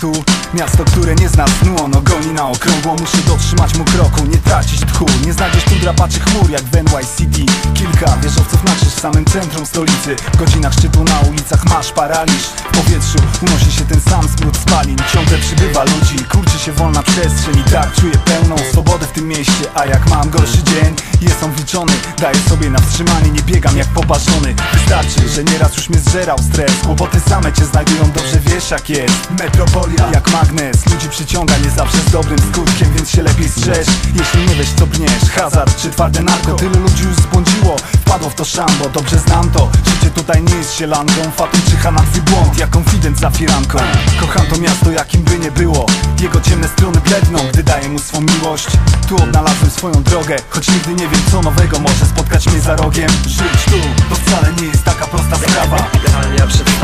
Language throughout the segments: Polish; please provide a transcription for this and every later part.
tu. Miasto, które nie zna snu, ono goni na okrągło. Muszę dotrzymać mu kroku, nie tracić tchu. Nie znajdziesz tu drapaczy chmur jak w NYCT Kilka wieżowców na krzyż w samym centrum stolicy. W godzinach szczytu na ulicach masz paraliż. W powietrzu unosi się ten sam smród spalin. Ciągle przybywa ludzi, kurczy się wolna przestrzeń I tak czuję pełną swobodę w tym mieście A jak mam gorszy dzień, jest on wliczony Daję sobie na wstrzymanie, nie biegam jak poparzony. Wystarczy, że nieraz już mnie zżerał stres Kłopoty same cię znajdują, dobrze wiesz jak jest. Metropolia jak magnes, ludzi przyciąga nie zawsze z dobrym skutkiem Więc się lepiej strzeż, jeśli nie wiesz co brniesz Hazard czy twarde narko, tyle ludzi już zbłądziło. Wpadło w to szambo, dobrze znam to. Życie tutaj nie jest sielanką, fatum czyha na twój błąd. Jak konfident za firanką. Kocham to miasto jakim by nie było. Jego ciemne strony bledną, gdy daję mu swą miłość. Tu odnalazłem swoją drogę Choć nigdy nie wiem co nowego. Może spotkać mnie za rogiem. Żyć tu, to wcale nie jest taka prosta sprawa. Realia przedstawia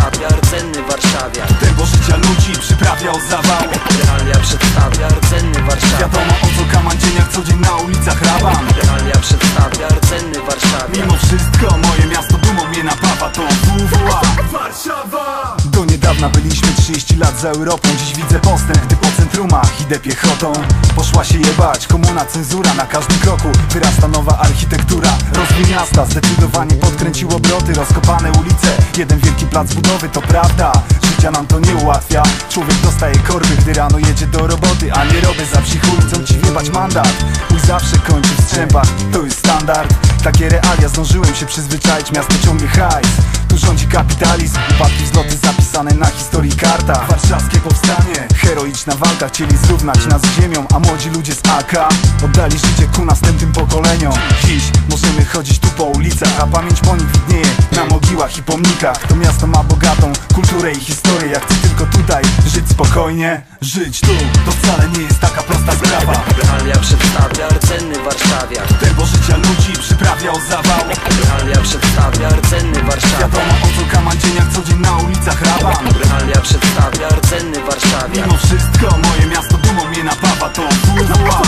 Moje miasto dumą mnie napawa To WWA Warszawa! Do niedawna byliśmy 30 lat za Europą Dziś widzę postęp, gdy po centrumach idę piechotą. Poszła się jebać, komuna cenzura Na każdym kroku. Wyrasta nowa architektura Rozwój miasta. Zdecydowanie podkręcił obroty Rozkopane ulice, jeden wielki plac budowy To prawda, życia nam to nie ułatwia. Człowiek dostaje korby, gdy rano jedzie do roboty A nie robię za psich chcą ci wiebać mandat zawsze kończy w strzępach, to jest standard. Takie realia zdążyłem się przyzwyczaić, miasto ciągnie hajs Tu rządzi kapitalizm, upadki wzloty zapisane na historii karta. Warszawskie powstanie, heroiczna walka. Chcieli zrównać nas z ziemią, a młodzi ludzie z AK Oddali życie ku następnym pokoleniom. Dziś możemy chodzić tu po ulicach, a pamięć po nich widnieje na mogiłach i pomnikach. To miasto ma bogatą kulturę i historię. Ja chcę tylko tutaj żyć spokojnie. Żyć tu, to wcale nie jest taka prosta sprawa. Realia przedstawia rdzenny warszawiak Tempo życia ludzi przyprawia o zawał Natalia przedstawia rdzenny Warszawia Mimo wszystko moje miasto dumą mnie napawa To WWA